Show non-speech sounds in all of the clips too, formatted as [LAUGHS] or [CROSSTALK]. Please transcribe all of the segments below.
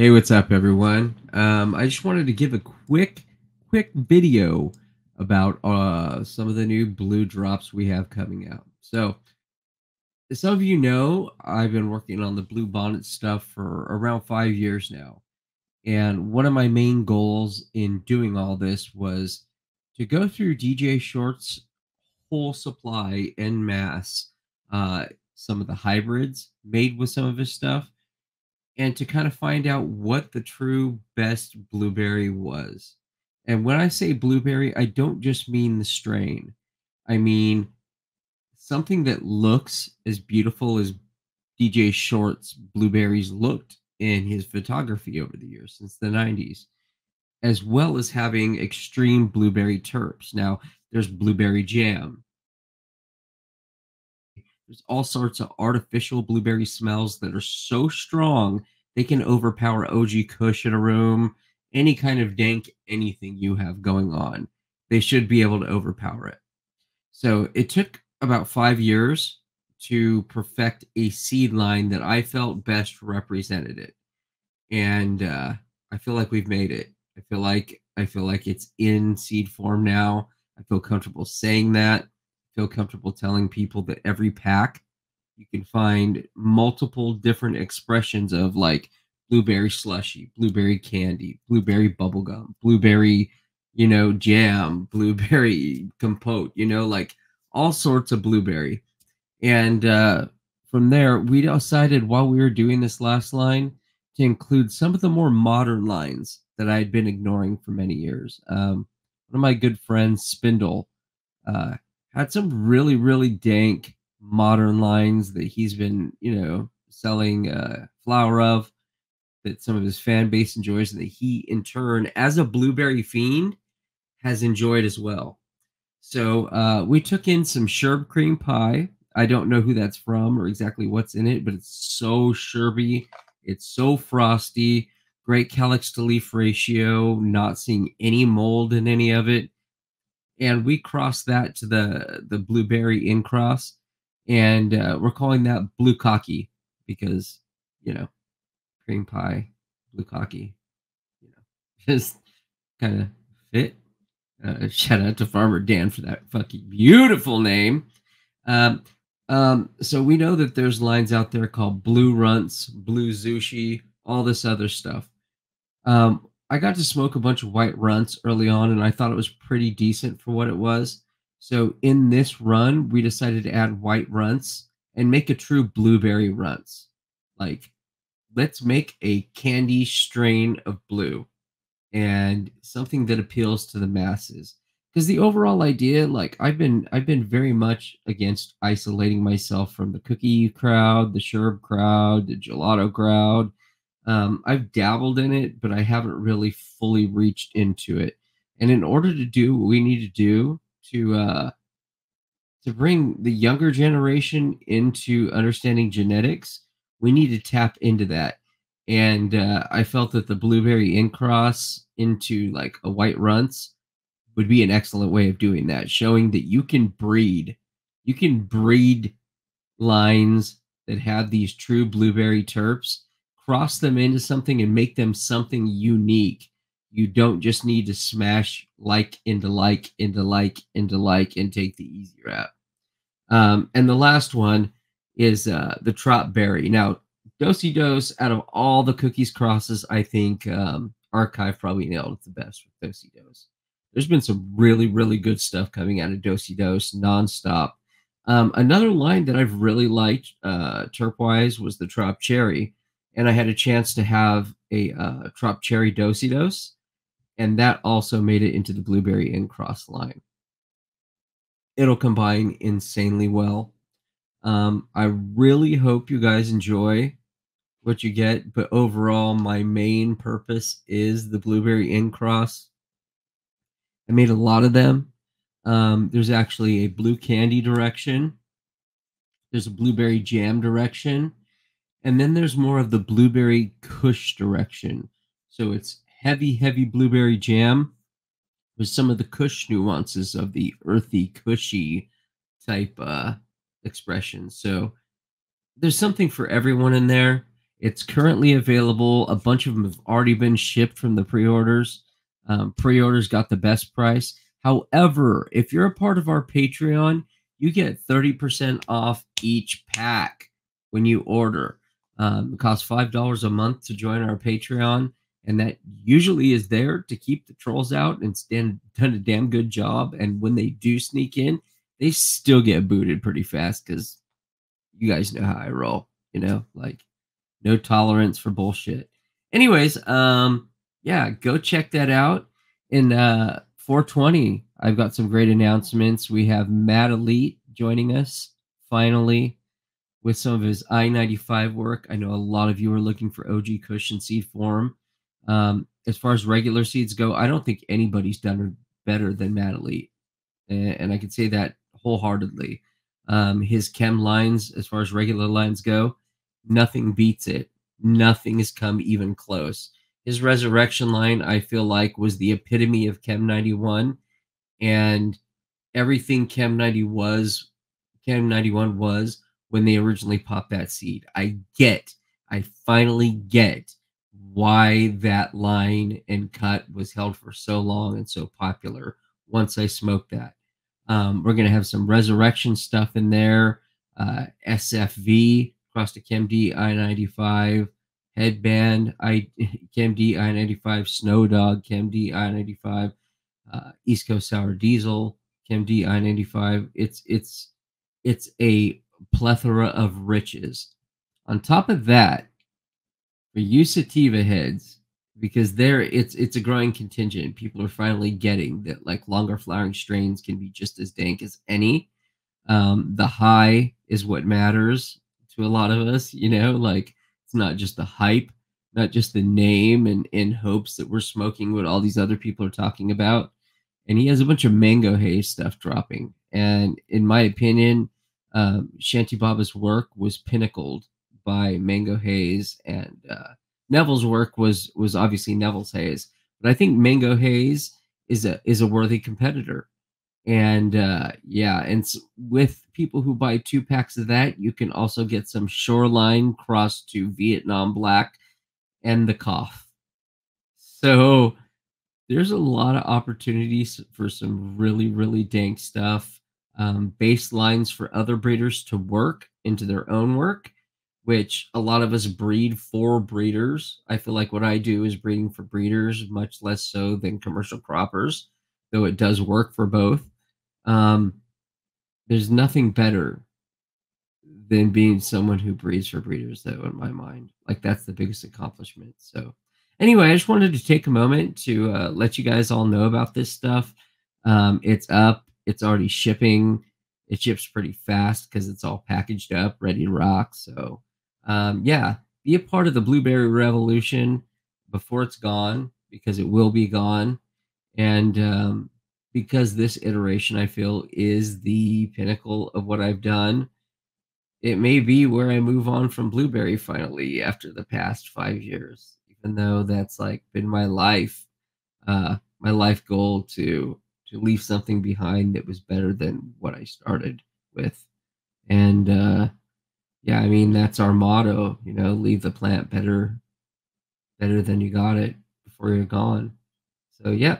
Hey, what's up, everyone? Um, I just wanted to give a quick, quick video about uh, some of the new blue drops we have coming out. So, as some of you know, I've been working on the blue bonnet stuff for around five years now. And one of my main goals in doing all this was to go through DJ Short's whole supply en masse, uh, some of the hybrids made with some of his stuff and to kind of find out what the true best blueberry was. And when I say blueberry, I don't just mean the strain. I mean something that looks as beautiful as DJ Short's blueberries looked in his photography over the years since the 90s, as well as having extreme blueberry terps. Now, there's blueberry jam. There's all sorts of artificial blueberry smells that are so strong they can overpower OG Kush in a room, any kind of dank anything you have going on. They should be able to overpower it. So it took about five years to perfect a seed line that I felt best represented it. And uh, I feel like we've made it. I feel like I feel like it's in seed form now. I feel comfortable saying that feel comfortable telling people that every pack you can find multiple different expressions of like blueberry slushy, blueberry candy, blueberry bubblegum, blueberry, you know, jam, [LAUGHS] blueberry compote, you know, like all sorts of blueberry. And uh, from there, we decided while we were doing this last line to include some of the more modern lines that I had been ignoring for many years. Um, one of my good friends, Spindle, uh, had some really really dank modern lines that he's been you know selling uh, flower of that some of his fan base enjoys and that he in turn as a blueberry fiend has enjoyed as well. So uh, we took in some sherb cream pie. I don't know who that's from or exactly what's in it but it's so sherby it's so frosty great calyx to leaf ratio not seeing any mold in any of it and we cross that to the the blueberry in cross, and uh, we're calling that blue cocky because you know cream pie, blue cocky, you know, [LAUGHS] just kind of fit. Uh, shout out to Farmer Dan for that fucking beautiful name. Um, um, so we know that there's lines out there called blue Runtz, blue zushi, all this other stuff. Um, I got to smoke a bunch of white Runtz early on, and I thought it was pretty decent for what it was. So in this run, we decided to add white Runtz and make a true blueberry runts. Like, let's make a candy strain of blue and something that appeals to the masses. Because the overall idea, like I've been, I've been very much against isolating myself from the cookie crowd, the sherb crowd, the gelato crowd um, I've dabbled in it, but I haven't really fully reached into it. And in order to do what we need to do to uh, to bring the younger generation into understanding genetics, we need to tap into that. And uh, I felt that the blueberry in cross into like a white Runtz would be an excellent way of doing that, showing that you can breed, you can breed lines that have these true blueberry terps cross them into something and make them something unique. You don't just need to smash like into like into like into like and take the easy route. Um, and the last one is uh, the Trop Berry. Now, Do-Si-Dos, out of all the cookies crosses, I think um, Archive probably nailed it the best with Do-Si-Dos. There's been some really, really good stuff coming out of Do-Si-Dos nonstop. Um, another line that I've really liked uh, terp wise was the Trop Cherry and I had a chance to have a uh, Trop Cherry Do-Si-Dos, and that also made it into the Blueberry in Cross line. It'll combine insanely well. Um, I really hope you guys enjoy what you get, but overall, my main purpose is the Blueberry in Cross. I made a lot of them. Um, there's actually a blue candy direction. There's a blueberry jam direction and then there's more of the blueberry kush direction. So it's heavy, heavy blueberry jam with some of the kush nuances of the earthy, cushy type uh, expression. So there's something for everyone in there. It's currently available. A bunch of them have already been shipped from the pre-orders. Um, pre-orders got the best price. However, if you're a part of our Patreon, you get 30% off each pack when you order. Um, it costs $5 a month to join our Patreon, and that usually is there to keep the trolls out and stand, done a damn good job. And when they do sneak in, they still get booted pretty fast because you guys know how I roll, you know, like no tolerance for bullshit. Anyways, um, yeah, go check that out. In uh 420, I've got some great announcements. We have Matt Elite joining us finally with some of his I-95 work. I know a lot of you are looking for OG cushion seed form. Um, as far as regular seeds go, I don't think anybody's done better than Matt Elite. And, and I can say that wholeheartedly. Um, his chem lines, as far as regular lines go, nothing beats it. Nothing has come even close. His resurrection line, I feel like, was the epitome of Chem 91, and everything Chem 90 was, Chem 91 was when they originally popped that seed. I get, I finally get why that line and cut was held for so long and so popular once I smoked that. Um, we're going to have some resurrection stuff in there, uh, SFV, across the ChemD I-95, headband, I [LAUGHS] ChemD I-95, Snow Dog, ChemD I-95, uh, East Coast Sour Diesel, ChemD I-95. It's it's it's a plethora of riches. On top of that, for you sativa heads, because there it's it's a growing contingent. People are finally getting that like longer flowering strains can be just as dank as any. Um, the high is what matters to a lot of us, you know, like it's not just the hype, not just the name and in hopes that we're smoking what all these other people are talking about. And he has a bunch of mango haze stuff dropping. And in my opinion, um, Shanti Baba's work was pinnacled by Mango Haze, and uh, Neville's work was was obviously Neville's Haze. But I think Mango Haze is a is a worthy competitor, and uh, yeah, and with people who buy two packs of that, you can also get some Shoreline cross to Vietnam Black and the Cough. So there's a lot of opportunities for some really really dank stuff um, baselines for other breeders to work into their own work, which a lot of us breed for breeders. I feel like what I do is breeding for breeders, much less so than commercial croppers, though it does work for both. Um, there's nothing better than being someone who breeds for breeders, though, in my mind. Like, that's the biggest accomplishment. So, anyway, I just wanted to take a moment to uh, let you guys all know about this stuff. Um, it's up it's already shipping. It ships pretty fast because it's all packaged up, ready to rock. So, um, yeah, be a part of the blueberry revolution before it's gone because it will be gone. And um, because this iteration, I feel, is the pinnacle of what I've done, it may be where I move on from blueberry finally after the past five years, even though that's like been my life, uh, my life goal to to leave something behind that was better than what I started with. And uh, yeah, I mean that's our motto, you know, leave the plant better better than you got it before you're gone. So yeah.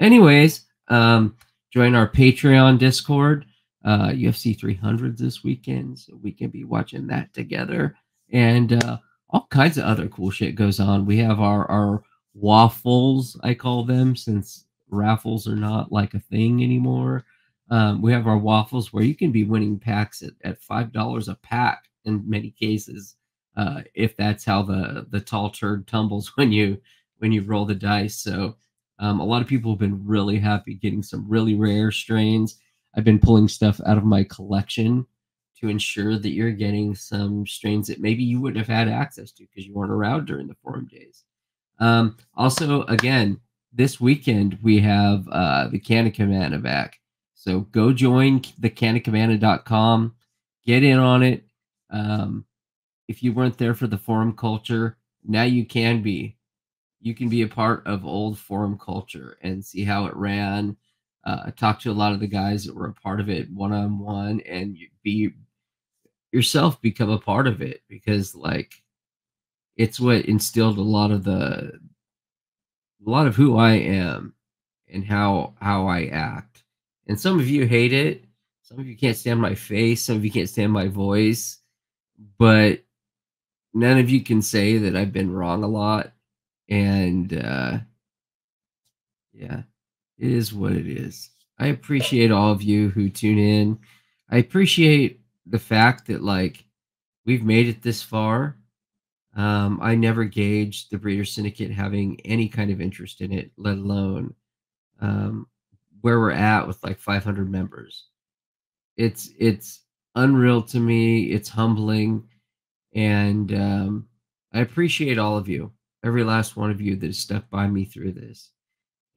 Anyways, um, join our Patreon Discord. Uh, UFC 300s this weekend, so we can be watching that together. And uh, all kinds of other cool shit goes on. We have our our waffles, I call them, since raffles are not like a thing anymore. Um, we have our waffles where you can be winning packs at, at five dollars a pack in many cases, uh, if that's how the the tall turd tumbles [LAUGHS] when you when you roll the dice. So um, a lot of people have been really happy getting some really rare strains. I've been pulling stuff out of my collection to ensure that you're getting some strains that maybe you wouldn't have had access to because you weren't around during the forum days. Um, also, again, this weekend we have uh, the Canna Cabana back. So go join the get in on it. Um, if you weren't there for the forum culture, now you can be. You can be a part of old forum culture and see how it ran. Uh, talk to a lot of the guys that were a part of it one on one, and be yourself become a part of it because, like, it's what instilled a lot of the a lot of who I am and how how I act. And some of you hate it. Some of you can't stand my face. Some of you can't stand my voice. But none of you can say that I've been wrong a lot. And uh, yeah, it is what it is. I appreciate all of you who tune in. I appreciate the fact that like we've made it this far. Um, I never gauged the Breeder Syndicate having any kind of interest in it, let alone um, where we're at with like 500 members. It's it's unreal to me. It's humbling, and um, I appreciate all of you, every last one of you that has stuck by me through this.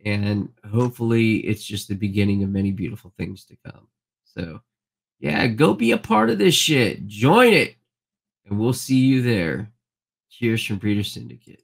And hopefully, it's just the beginning of many beautiful things to come. So, yeah, go be a part of this shit. Join it, and we'll see you there. Cheers from Breeder Syndicate.